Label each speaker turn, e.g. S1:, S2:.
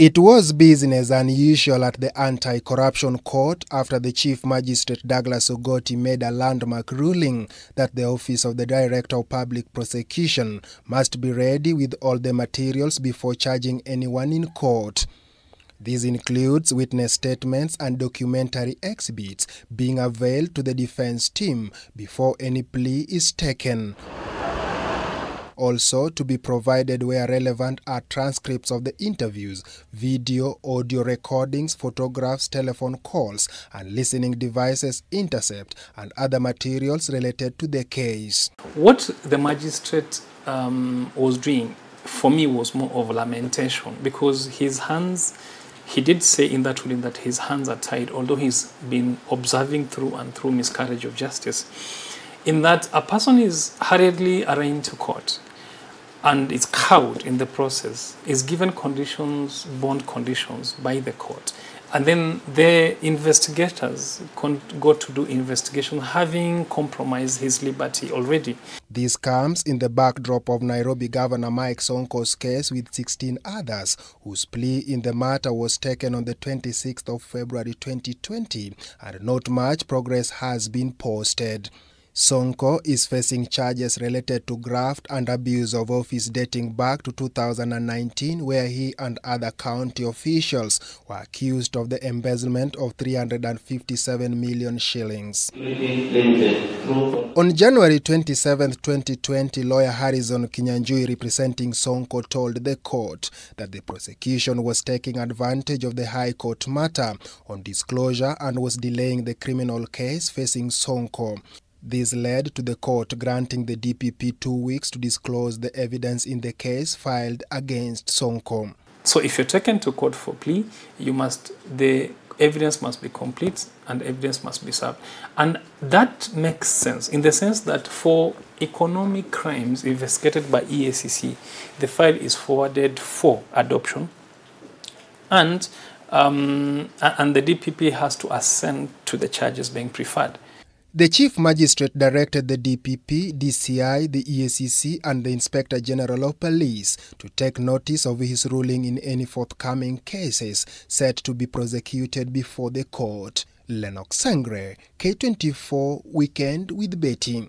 S1: It was business unusual at the Anti-Corruption Court after the Chief Magistrate Douglas Ogoti made a landmark ruling that the Office of the Director of Public Prosecution must be ready with all the materials before charging anyone in court. This includes witness statements and documentary exhibits being availed to the defense team before any plea is taken. Also, to be provided where relevant are transcripts of the interviews, video, audio recordings, photographs, telephone calls, and listening devices intercept, and other materials related to the case.
S2: What the magistrate um, was doing for me was more of lamentation because his hands, he did say in that ruling that his hands are tied, although he's been observing through and through miscarriage of justice. In that a person is hurriedly arraigned to court and is cowed in the process, is given conditions, bond conditions by the court. And then the investigators go to do investigation, having compromised his liberty already.
S1: This comes in the backdrop of Nairobi Governor Mike Sonko's case with 16 others, whose plea in the matter was taken on the 26th of February 2020, and not much progress has been posted. Sonko is facing charges related to graft and abuse of office dating back to 2019, where he and other county officials were accused of the embezzlement of 357 million shillings. On January 27, 2020, lawyer Harrison Kinyanjui representing Sonko told the court that the prosecution was taking advantage of the High Court matter on disclosure and was delaying the criminal case facing Sonko. This led to the court granting the DPP two weeks to disclose the evidence in the case filed against Sonko.
S2: So if you're taken to court for plea, you must the evidence must be complete and evidence must be served. And that makes sense in the sense that for economic crimes investigated by EACC, the file is forwarded for adoption and um, and the DPP has to assent to the charges being preferred.
S1: The Chief Magistrate directed the DPP, DCI, the EACC, and the Inspector General of Police to take notice of his ruling in any forthcoming cases set to be prosecuted before the court. Lennox Sangre, K24 Weekend with Betty.